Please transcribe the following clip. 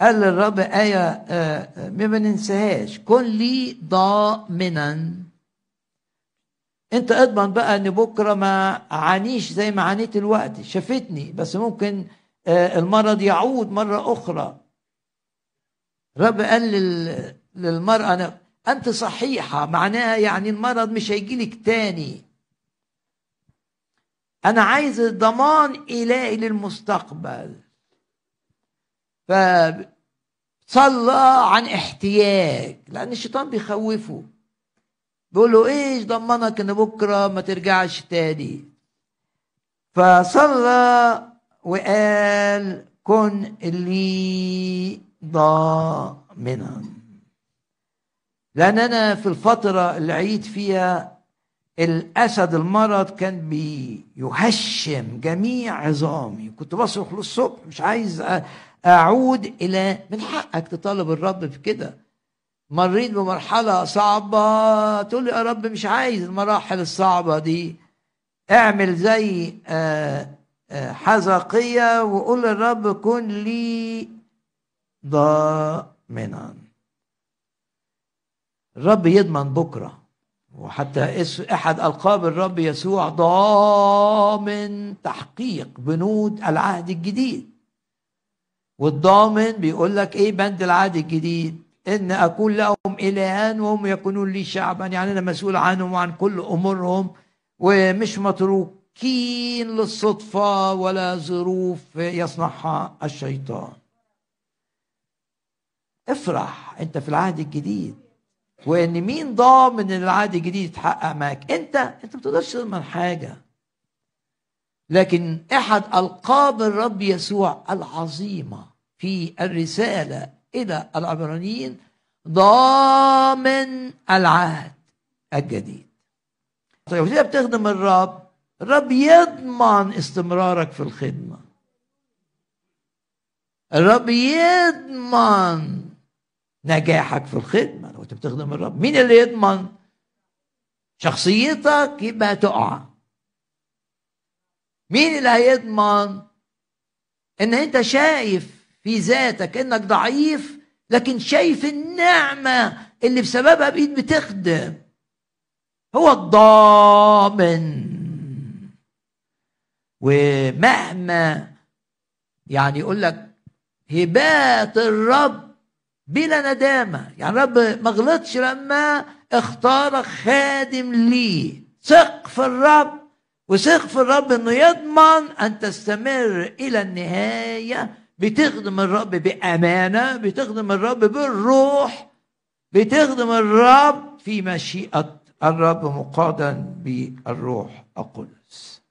قال للرب آية آه، ما ننساهاش كن لي ضامنا. أنت اضمن بقى إن بكرة ما اعانيش زي ما عانيت الوقت. شافتني بس ممكن آه، المرض يعود مرة أخرى. رب قال للمرأة أنا أنت صحيحة. معناها يعني المرض مش هيجي لك تاني. أنا عايز ضمان إلهي للمستقبل. فصلى عن احتياج لأن الشيطان بيخوفه. بيقول له إيش ضمنك إن بكرة ما ترجعش تاني؟ فصلى وقال كن لي ضامنا. لأن أنا في الفترة اللي عيت فيها الأسد المرض كان بيهشم جميع عظامي. كنت بصرخ للصبح مش عايز أعود إلى من حقك تطالب الرب في كده مريت بمرحلة صعبة تقول لي يا رب مش عايز المراحل الصعبة دي. اعمل زي آه، آه، حزقية وقول للرب كن لي ضامنا. الرب يضمن بكرة وحتى أحد ألقاب الرب يسوع ضامن تحقيق بنود العهد الجديد. والضامن بيقول لك إيه بند العهد الجديد؟ إن اكون لهم الها وهم يكونون لي شعبا يعني أنا مسؤول عنهم وعن كل أمورهم ومش متروكين للصدفة ولا ظروف يصنعها الشيطان. افرح أنت في العهد الجديد. وإن مين ضامن إن العهد الجديد يتحقق معاك أنت. أنت ما تقدرش تضمن حاجة. لكن أحد ألقاب الرب يسوع العظيمة في الرسالة إلى العبرانيين ضامن العهد الجديد. طيب إزاي بتخدم الرب؟ الرب يضمن استمرارك في الخدمة. الرب يضمن نجاحك في الخدمة. لو أنت بتخدم الرب مين اللي يضمن؟ شخصيتك يبقى تقع. مين اللي هيضمن إن أنت شايف في ذاتك إنك ضعيف لكن شايف النعمة اللي بسببها بايد بتخدم؟ هو الضامن. ومهما يعني يقول لك هبات الرب بلا ندامة. يعني رب ما غلطش لما اختارك خادم ليه ثق في الرب. وثق في الرب إنه يضمن أن تستمر إلى النهاية. بتخدم الرب بأمانة بتخدم الرب بالروح بتخدم الرب في مشيئة الرب مقادا بالروح القدس.